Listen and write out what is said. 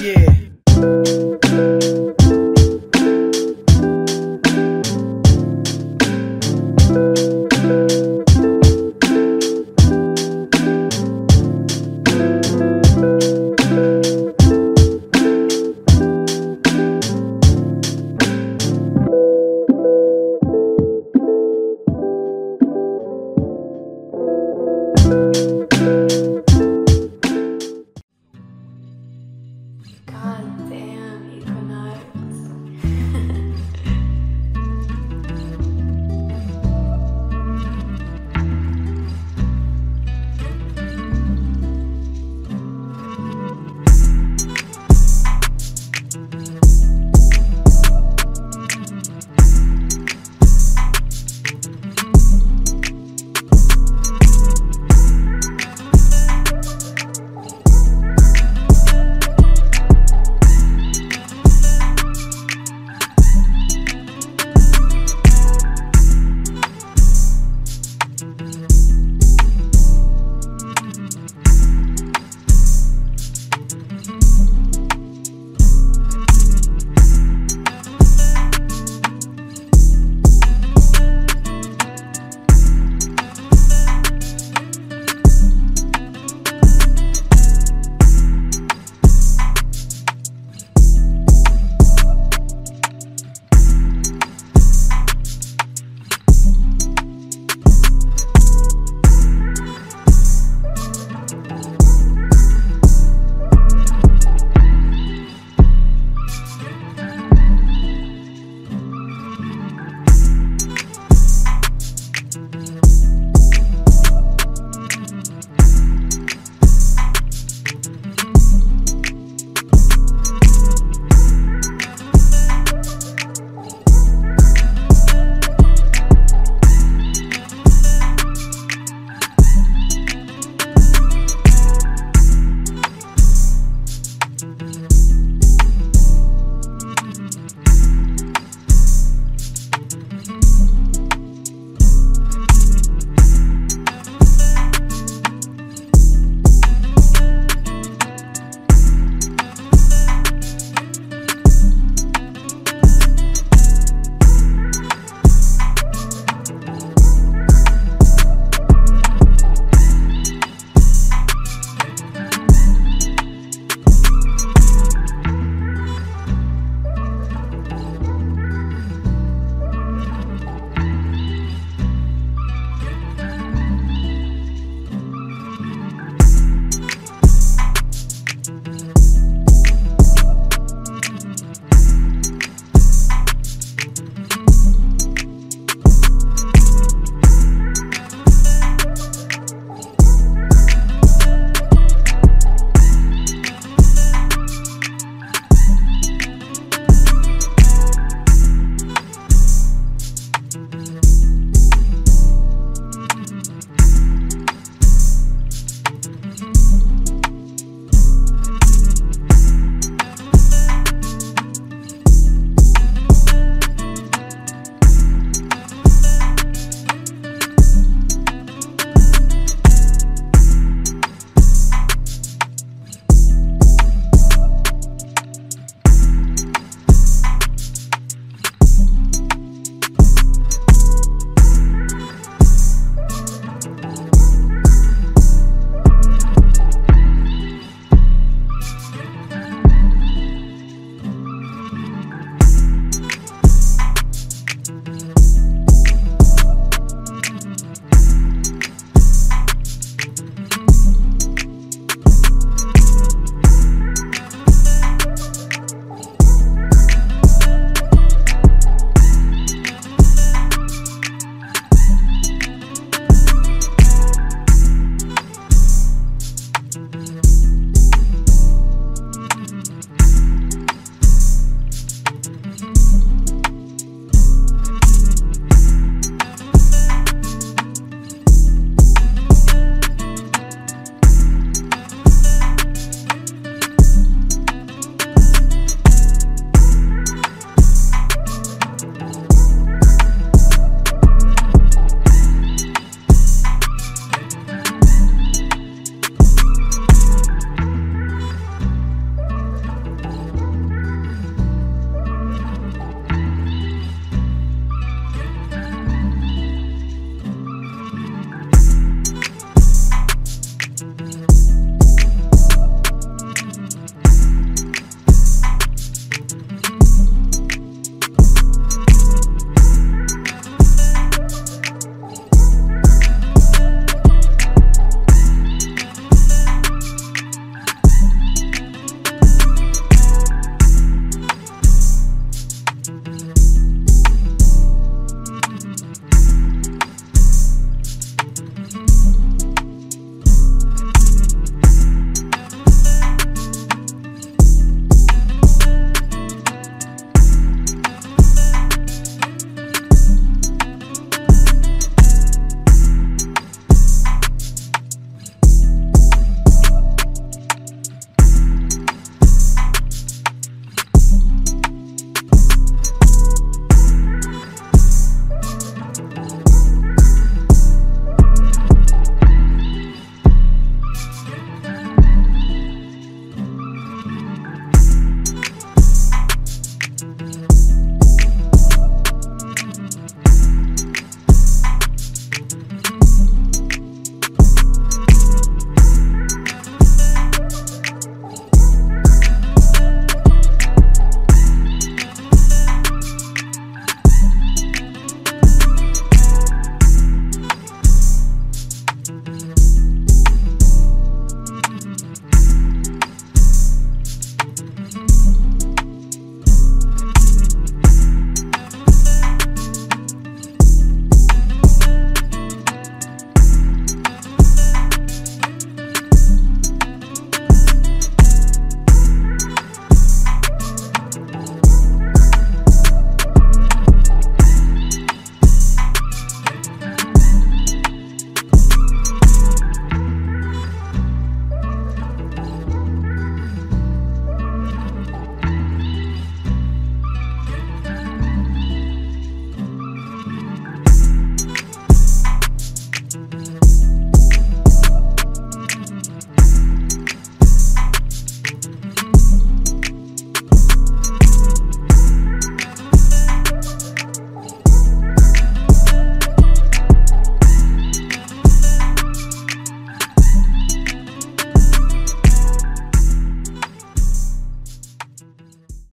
Yeah.